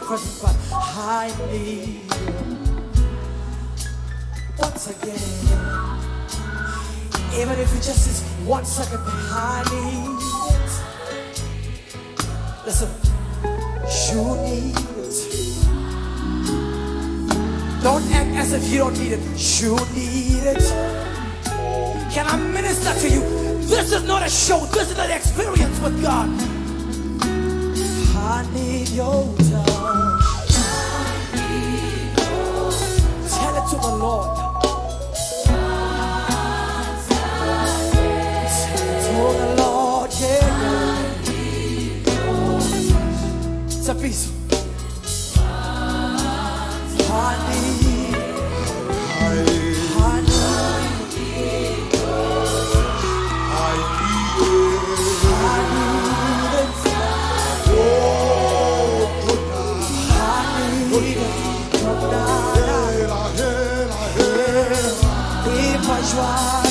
presence, but need you. Once again, even if it just is one second, need it. Listen, you need it. Don't act as if you don't need it. You need it. Can I minister to you? This is not a show. This is an experience with God. Tell it to the Lord. Tell it to the Lord, yeah. It's a piece. 我